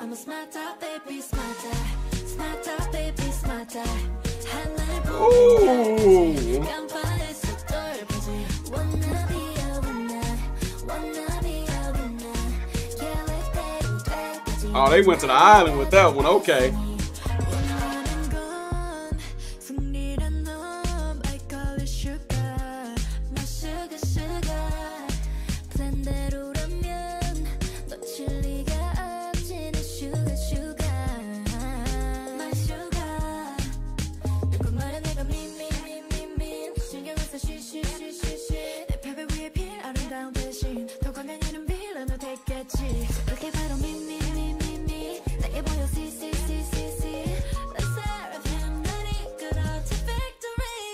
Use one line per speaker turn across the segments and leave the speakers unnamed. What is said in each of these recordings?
I'm a smarter baby, smarter, smarter baby, smarter.
Oh, they went to the island with that one. Okay.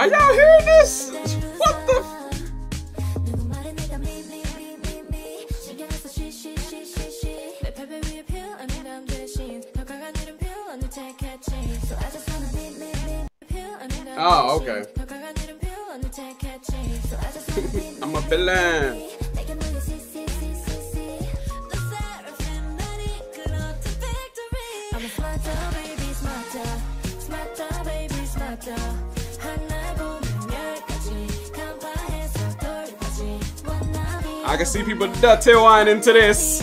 Are y'all hearing this? What the? oh, okay. I'm a villain. Can see people dovetail wine into this.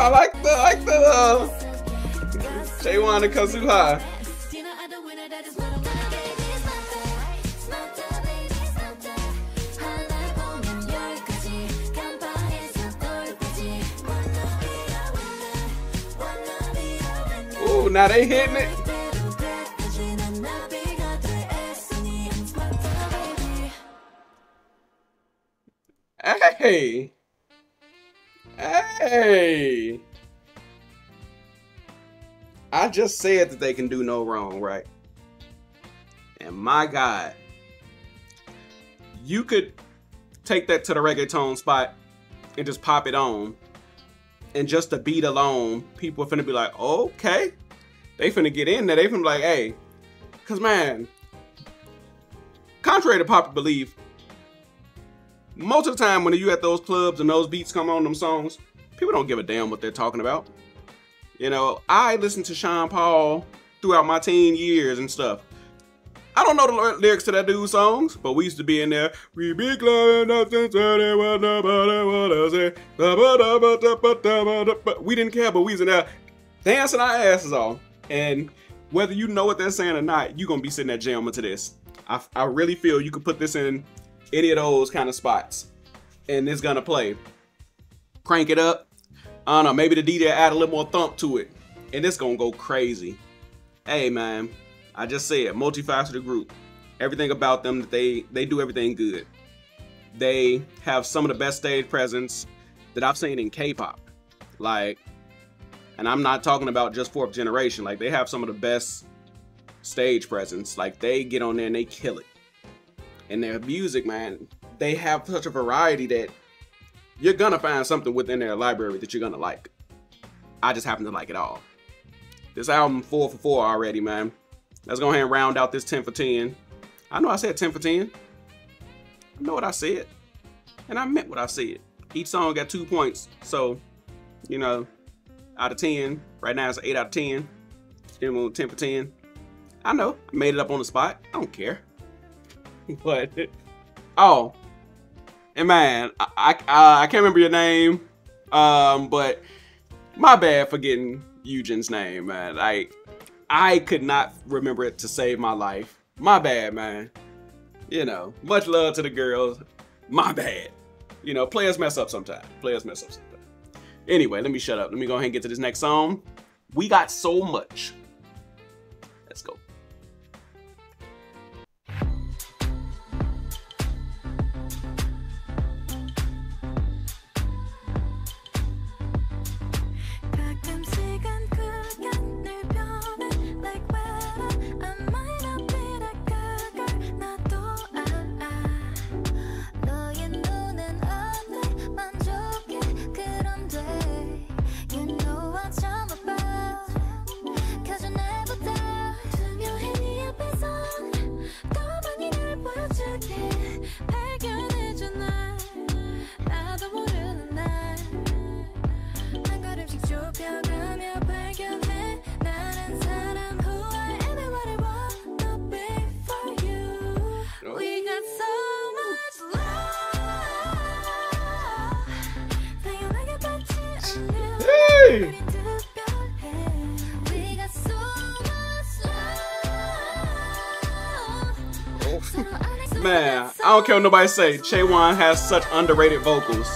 I like the like the uh, Chaewon and Kazuha. Ooh, now they hitting it. Hey. Hey. I just said that they can do no wrong, right? And my God, you could take that to the reggaeton spot and just pop it on. And just the beat alone, people are finna be like, okay. They finna get in there. They finna be like, hey. Cause man, contrary to popular belief, most of the time when you at those clubs and those beats come on them songs, people don't give a damn what they're talking about. You know, I listened to Sean Paul throughout my teen years and stuff. I don't know the lyrics to that dude's songs, but we used to be in there. We be glad nothing said what nobody ba. We didn't care, but we was in there dancing our asses off. And whether you know what they're saying or not, you're gonna be sitting there jamming to this. I, I really feel you could put this in any of those kind of spots, and it's gonna play. Crank it up. I don't know, maybe the DJ add a little more thump to it, and it's gonna go crazy. Hey man, I just said multifaceted group. Everything about them that they they do everything good. They have some of the best stage presence that I've seen in K-pop. Like, and I'm not talking about just fourth generation. Like they have some of the best stage presence. Like they get on there and they kill it. And their music, man, they have such a variety that you're gonna find something within their library that you're gonna like. I just happen to like it all. This album four for four already, man. Let's go ahead and round out this 10 for 10. I know I said 10 for 10. I know what I said. And I meant what I said. Each song got two points. So, you know, out of 10, right now it's an 8 out of 10. Then we'll 10 for 10. I know, I made it up on the spot. I don't care. But, oh, And man, I I, I can't remember your name, um, but my bad for getting Yunjin's name, man. I I could not remember it to save my life. My bad, man. You know, much love to the girls. My bad. You know, players mess up sometimes. Players mess up sometimes. Anyway, let me shut up. Let me go ahead and get to this next song. We got so much. Let's go.
에
Man, I don't care what nobody say. Chaewon has such underrated vocals.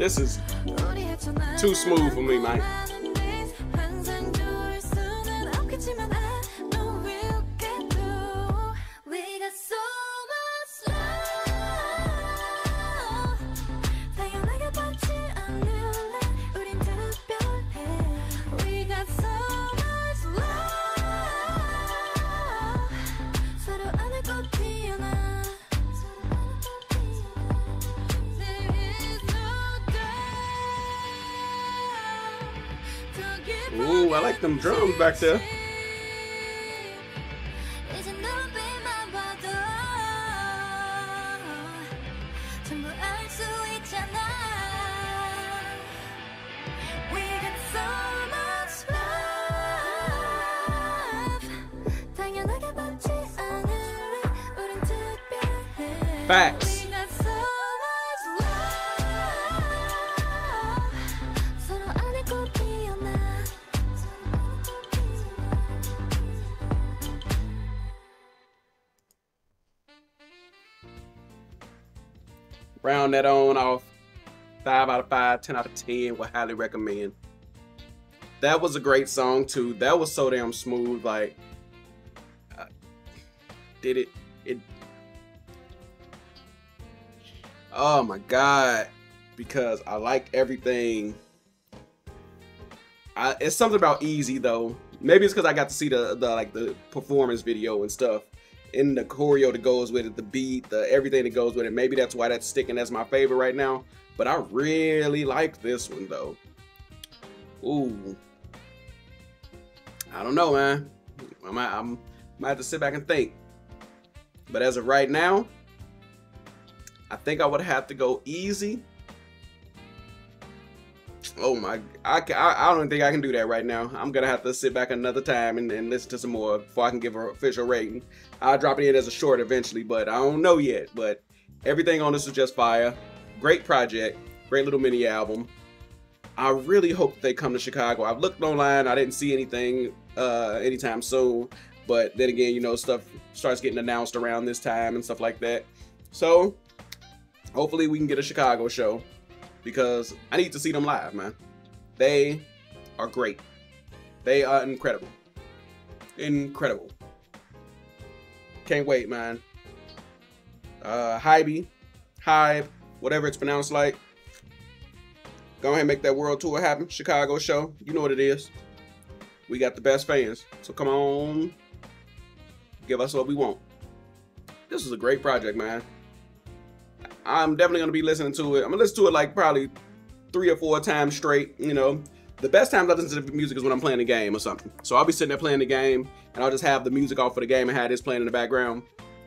This is too smooth for me, man. Ooh, I like them drums back there.
이
Round that on off. Five out of five, 10 out of 10. Would highly recommend. That was a great song too. That was so damn smooth. Like, did it? It. Oh my god! Because I like everything. I, it's something about easy though. Maybe it's because I got to see the the like the performance video and stuff in the choreo that goes with it, the beat, the everything that goes with it. Maybe that's why that's sticking as my favorite right now. But I really like this one though. Ooh. I don't know, man. I might, I'm, might have to sit back and think. But as of right now, I think I would have to go easy. Oh my, I, I, I don't think I can do that right now. I'm gonna have to sit back another time and, and listen to some more before I can give her official rating. I'll drop it in as a short eventually, but I don't know yet. But everything on this is just fire. Great project, great little mini album. I really hope they come to Chicago. I've looked online, I didn't see anything uh, anytime soon. But then again, you know, stuff starts getting announced around this time and stuff like that. So hopefully we can get a Chicago show because I need to see them live, man. They are great. They are incredible. Incredible. Can't wait, man. Uh Hybe, Hybe, whatever it's pronounced like.
Go ahead and make that world tour happen. Chicago show. You know what it is. We got the best fans. So come on. Give us what we want. This is a great project, man. I'm definitely gonna be listening to it. I'm gonna listen to it like probably three or four times straight, you know. The best time I listen to the music is when I'm playing the game or something. So I'll be sitting there playing the game and I'll just have the music off for the game and have this playing in the background.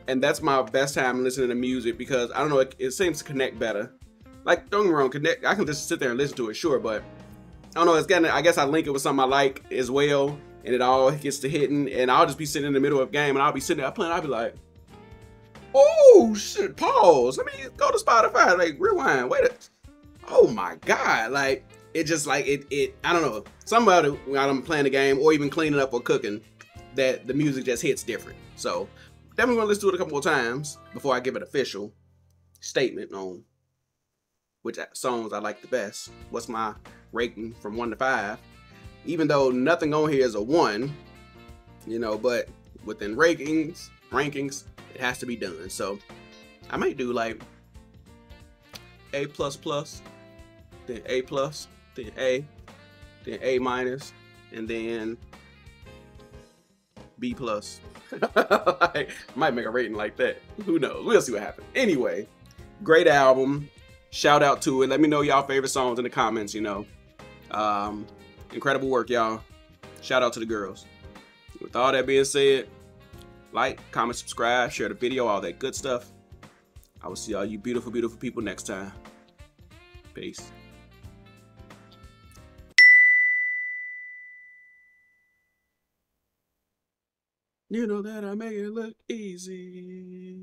And that's my best time listening to music because I don't know, it, it seems to connect better. Like, don't get me wrong, connect. I can just sit there and listen to it, sure, but I don't know. It's getting. I guess I link it with something I like as well, and it all gets to hitting. And I'll just be sitting in the middle of a game, and I'll be sitting there playing. I'll be like, "Oh shit!" Pause. Let me go to Spotify. Like rewind. Wait. A, oh my god! Like it just like it. It. I don't know. Somebody while I'm playing the game or even cleaning up or cooking, that the music just hits different. So definitely gonna listen to it a couple of times before I give an official statement on which songs I like the best. What's my rating from one to five? Even though nothing on here is a one, you know, but within rankings, rankings, it has to be done. So I might do like A plus plus, then A plus, then A, then A minus, and then B plus. I might make a rating like that. Who knows? We'll see what happens. Anyway, great album shout out to it. Let me know y'all favorite songs in the comments, you know. Um, incredible work, y'all. Shout out to the girls. With all that being said, like, comment, subscribe, share the video, all that good stuff. I will see all you beautiful, beautiful people next time. Peace. You know that I make it look easy.